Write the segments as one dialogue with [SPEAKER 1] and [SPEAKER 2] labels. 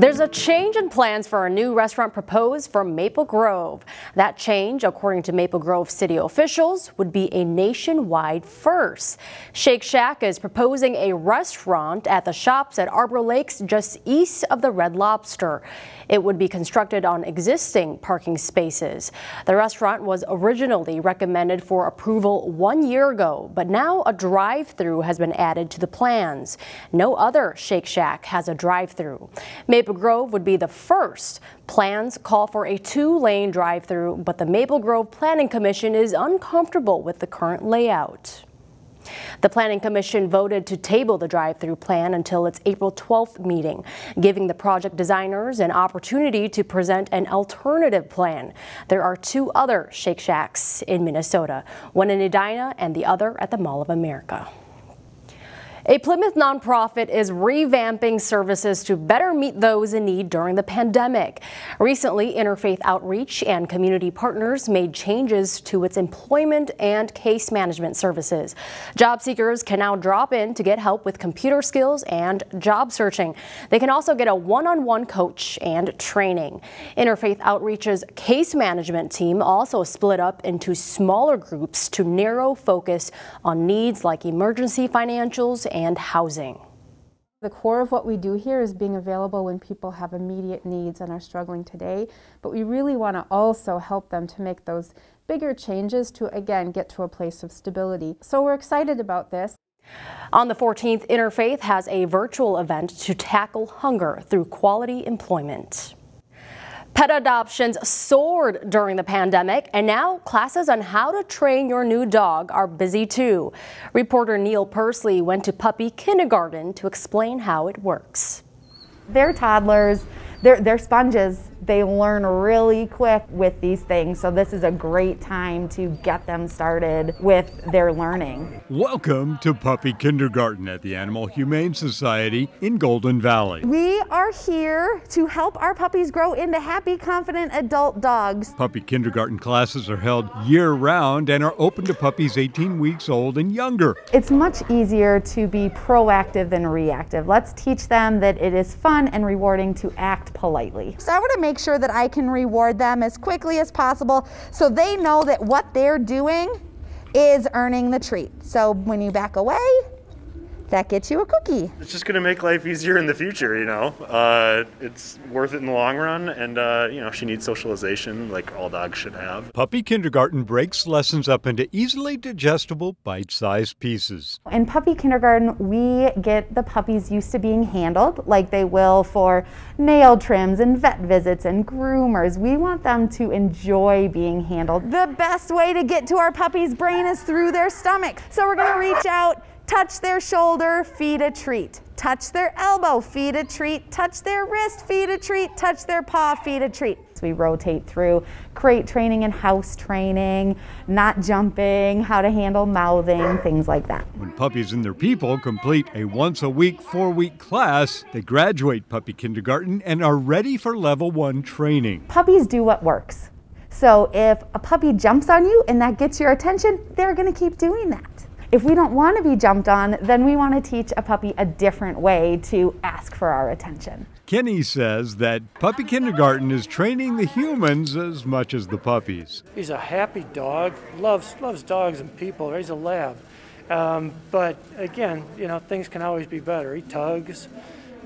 [SPEAKER 1] There's a change in plans for a new restaurant proposed for Maple Grove. That change, according to Maple Grove city officials, would be a nationwide first. Shake Shack is proposing a restaurant at the shops at Arbor Lakes just east of the Red Lobster. It would be constructed on existing parking spaces. The restaurant was originally recommended for approval one year ago, but now a drive-through has been added to the plans. No other Shake Shack has a drive-through. Maple Grove would be the first. Plans call for a two-lane drive-through, but the Maple Grove Planning Commission is uncomfortable with the current layout. The Planning Commission voted to table the drive-through plan until its April 12th meeting, giving the project designers an opportunity to present an alternative plan. There are two other Shake Shacks in Minnesota, one in Edina and the other at the Mall of America. A Plymouth nonprofit is revamping services to better meet those in need during the pandemic. Recently, Interfaith Outreach and community partners made changes to its employment and case management services. Job seekers can now drop in to get help with computer skills and job searching. They can also get a one-on-one -on -one coach and training. Interfaith Outreach's case management team also split up into smaller groups to narrow focus on needs like emergency financials and housing.
[SPEAKER 2] The core of what we do here is being available when people have immediate needs and are struggling today, but we really want to also help them to make those bigger changes to, again, get to a place of stability. So we're excited about this.
[SPEAKER 1] On the 14th, Interfaith has a virtual event to tackle hunger through quality employment. Pet adoptions soared during the pandemic, and now classes on how to train your new dog are busy too. Reporter Neil Persley went to puppy kindergarten to explain how it works.
[SPEAKER 3] They're toddlers, they're, they're sponges they learn really quick with these things. So this is a great time to get them started with their learning.
[SPEAKER 4] Welcome to Puppy Kindergarten at the Animal Humane Society in Golden Valley.
[SPEAKER 3] We are here to help our puppies grow into happy, confident adult dogs.
[SPEAKER 4] Puppy kindergarten classes are held year round and are open to puppies 18 weeks old and younger.
[SPEAKER 3] It's much easier to be proactive than reactive. Let's teach them that it is fun and rewarding to act politely. So I want to make make sure that I can reward them as quickly as possible so they know that what they're doing is earning the treat. So when you back away, that gets you a cookie.
[SPEAKER 5] It's just going to make life easier in the future, you know. Uh, it's worth it in the long run, and uh, you know she needs socialization like all dogs should have.
[SPEAKER 4] Puppy Kindergarten breaks lessons up into easily digestible, bite-sized pieces.
[SPEAKER 3] In Puppy Kindergarten, we get the puppies used to being handled like they will for nail trims and vet visits and groomers. We want them to enjoy being handled. The best way to get to our puppy's brain is through their stomach. So we're going to reach out Touch their shoulder, feed a treat. Touch their elbow, feed a treat. Touch their wrist, feed a treat. Touch their paw, feed a treat. So we rotate through crate training and house training, not jumping, how to handle mouthing, things like that.
[SPEAKER 4] When puppies and their people complete a once a week, four week class, they graduate puppy kindergarten and are ready for level one training.
[SPEAKER 3] Puppies do what works. So if a puppy jumps on you and that gets your attention, they're going to keep doing that. If we don't want to be jumped on, then we want to teach a puppy a different way to ask for our attention.
[SPEAKER 4] Kenny says that puppy kindergarten is training the humans as much as the puppies.
[SPEAKER 6] He's a happy dog, loves loves dogs and people. He's a lab, um, but again, you know things can always be better. He tugs.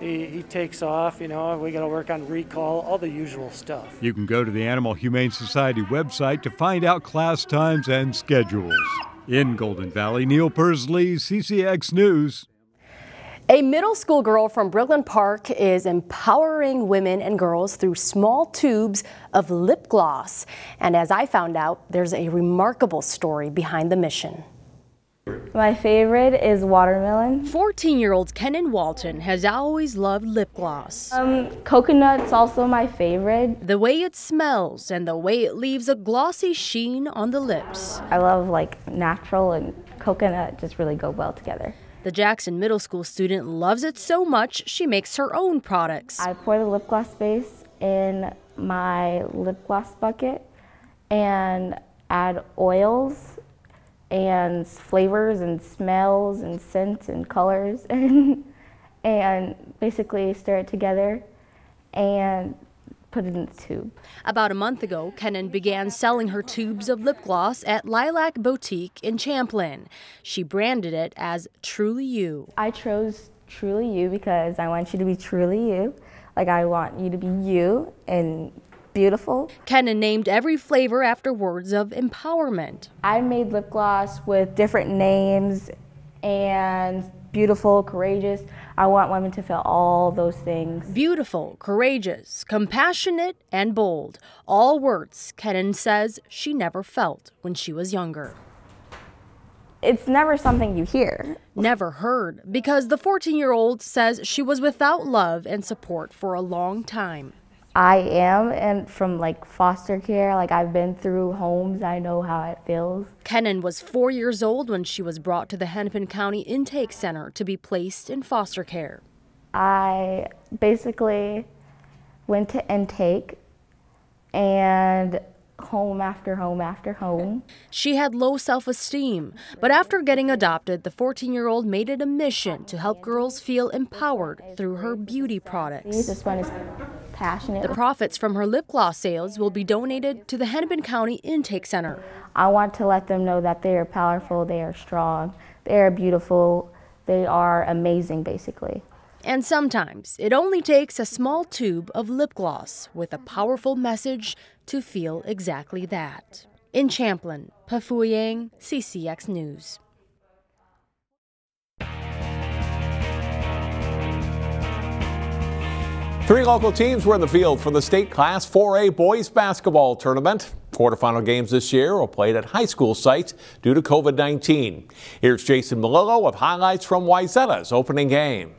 [SPEAKER 6] He, he takes off, you know, we got to work on recall, all the usual stuff.
[SPEAKER 4] You can go to the Animal Humane Society website to find out class times and schedules. In Golden Valley, Neil Persley, CCX News.
[SPEAKER 1] A middle school girl from Brooklyn Park is empowering women and girls through small tubes of lip gloss. And as I found out, there's a remarkable story behind the mission.
[SPEAKER 7] My favorite is watermelon.
[SPEAKER 1] 14-year-old Kenan Walton has always loved lip gloss.
[SPEAKER 7] Um, coconut's also my favorite.
[SPEAKER 1] The way it smells and the way it leaves a glossy sheen on the lips.
[SPEAKER 7] I love like natural and coconut just really go well together.
[SPEAKER 1] The Jackson Middle School student loves it so much she makes her own products.
[SPEAKER 7] I pour the lip gloss base in my lip gloss bucket and add oils and flavors and smells and scents and colors and and basically stir it together and put it in the tube.
[SPEAKER 1] About a month ago, Kennan began selling her tubes of lip gloss at Lilac Boutique in Champlin. She branded it as Truly You.
[SPEAKER 7] I chose Truly You because I want you to be truly you. Like I want you to be you and beautiful.
[SPEAKER 1] Kennan named every flavor after words of empowerment.
[SPEAKER 7] I made lip gloss with different names and beautiful, courageous. I want women to feel all those things.
[SPEAKER 1] Beautiful, courageous, compassionate, and bold. All words Kennan says she never felt when she was younger.
[SPEAKER 7] It's never something you hear.
[SPEAKER 1] Never heard, because the 14 year old says she was without love and support for a long time.
[SPEAKER 7] I am, and from like foster care, like I've been through homes, I know how it feels.
[SPEAKER 1] Kennan was four years old when she was brought to the Hennepin County Intake Center to be placed in foster care.
[SPEAKER 7] I basically went to intake and home after home after home.
[SPEAKER 1] She had low self esteem, but after getting adopted, the 14 year old made it a mission to help girls feel empowered through her beauty products.
[SPEAKER 7] This one is passionate.
[SPEAKER 1] The profits from her lip gloss sales will be donated to the Hennepin County Intake Center.
[SPEAKER 7] I want to let them know that they are powerful, they are strong, they are beautiful, they are amazing, basically.
[SPEAKER 1] And sometimes it only takes a small tube of lip gloss with a powerful message to feel exactly that. In Champlin, Pafu Yang, CCX News.
[SPEAKER 8] Three local teams were in the field for the state Class 4A boys basketball tournament. Quarterfinal games this year were played at high school sites due to COVID 19. Here's Jason Malillo with highlights from Wayzata's opening game.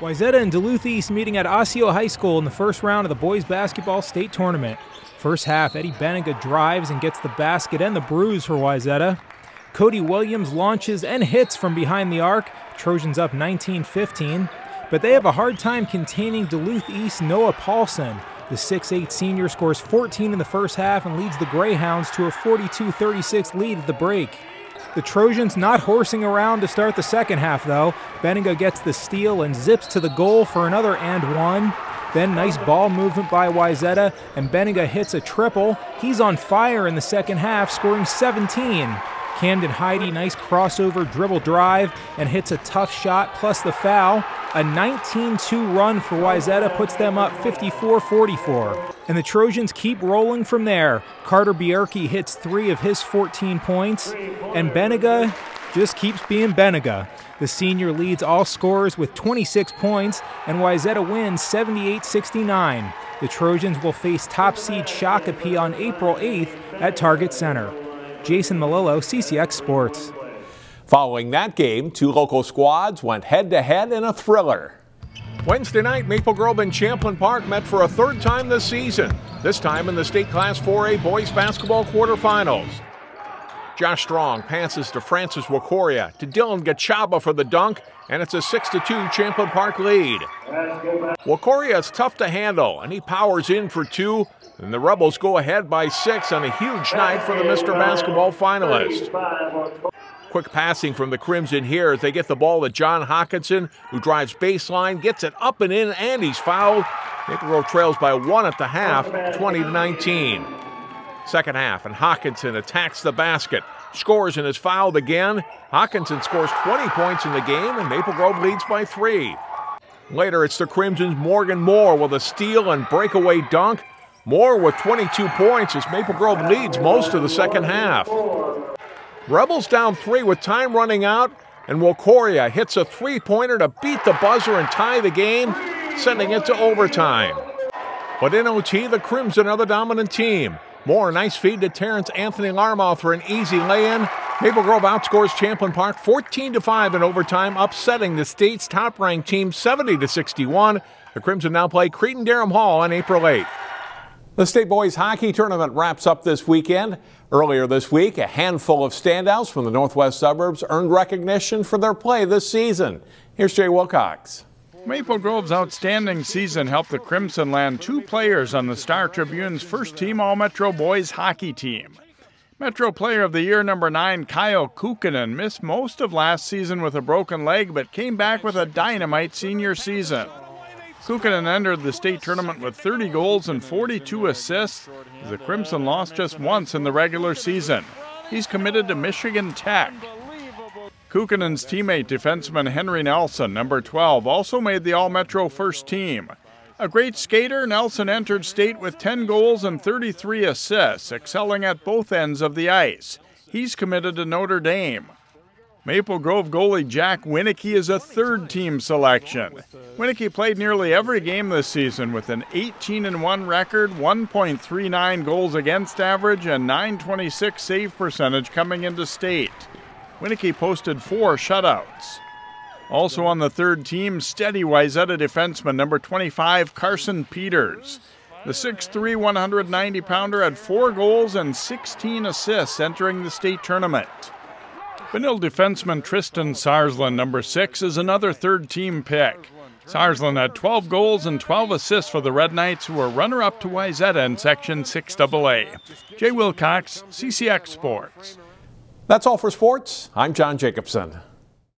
[SPEAKER 9] Wayzata and Duluth East meeting at Osseo High School in the first round of the boys basketball state tournament. First half, Eddie Benega drives and gets the basket and the bruise for Wayzata. Cody Williams launches and hits from behind the arc. Trojans up 19 15 but they have a hard time containing Duluth East Noah Paulson. The 6'8 senior scores 14 in the first half and leads the Greyhounds to a 42 36 lead at the break. The Trojans not horsing around to start the second half, though. Benega gets the steal and zips to the goal for another and one. Then nice ball movement by Wayzata, and Benega hits a triple. He's on fire in the second half, scoring 17. Camden Heide, nice crossover dribble drive, and hits a tough shot plus the foul. A 19-2 run for Wayzata puts them up 54-44. And the Trojans keep rolling from there. Carter Bierke hits three of his 14 points, and Benega just keeps being Benega. The senior leads all scorers with 26 points, and Wayzata wins 78-69. The Trojans will face top seed Shakopee on April 8th at Target Center. Jason Malillo, CCX Sports.
[SPEAKER 8] Following that game, two local squads went head to head in a thriller. Wednesday night, Maple Grove and Champlin Park met for a third time this season, this time in the state Class 4A boys basketball quarterfinals. Josh Strong passes to Francis Nwaokorie to Dylan Gachaba for the dunk, and it's a 6 2 Champlin Park lead. Nwaokorie is tough to handle, and he powers in for two, and the Rebels go ahead by six on a huge night for the Mr. Basketball finalist. Quick passing from the Crimson here as they get the ball to John Hawkinson, who drives baseline, gets it up and in, and he's fouled. Maple Grove trails by one at the half, 20 to 19. Second half, and Hawkinson attacks the basket, scores and is fouled again. Hawkinson scores 20 points in the game, and Maple Grove leads by three. Later, it's the Crimson's Morgan Moore with a steal and breakaway dunk. Moore with 22 points as Maple Grove leads most of the second half. Rebels down three with time running out, and Nwaokorie hits a three pointer to beat the buzzer and tie the game, sending it to overtime. But in OT, the Crimson are the dominant team. Moore, nice feed to Terrence Anthony Larmouth for an easy lay in. Maple Grove outscores Champlin Park 14 to 5 in overtime, upsetting the state's top ranked team 70 to 61. The Crimson now play Cretin Derham Hall on April 8th. The state boys hockey tournament wraps up this weekend. Earlier this week, a handful of standouts from the northwest suburbs earned recognition for their play this season. Here's Jay Wilcox.
[SPEAKER 10] Maple Grove's outstanding season helped the Crimson land two players on the Star Tribune's first team All Metro boys hockey team. Metro Player of the Year number 9 Kyle Kukkonen missed most of last season with a broken leg but came back with a dynamite senior season. Kukkonen entered the state tournament with 30 goals and 42 assists. The Crimson lost just once in the regular season. He's committed to Michigan Tech. Kukkonen's teammate defenseman Henry Nelson, number 12, also made the All Metro first team. A great skater, Nelson entered state with 10 goals and 33 assists, excelling at both ends of the ice. He's committed to Notre Dame. Maple Grove goalie Jack Winicky is a third team selection. Winicky played nearly every game this season with an 18 1 record, 1.39 goals against average, and 926 save percentage coming into state. Winicky posted four shutouts. Also on the third team, steady Wayzata defenseman number 25, Carson Peters. The 6'3, 190 pounder had four goals and 16 assists entering the state tournament. Benilde defenseman Tristan Sarsland, number 6, is another third team pick. Sarsland had 12 goals and 12 assists for the Red Knights, who were runner up to Wayzata in Section 6AA. Jay Wilcox, CCX Sports.
[SPEAKER 8] That's all for sports. I'm John Jacobson.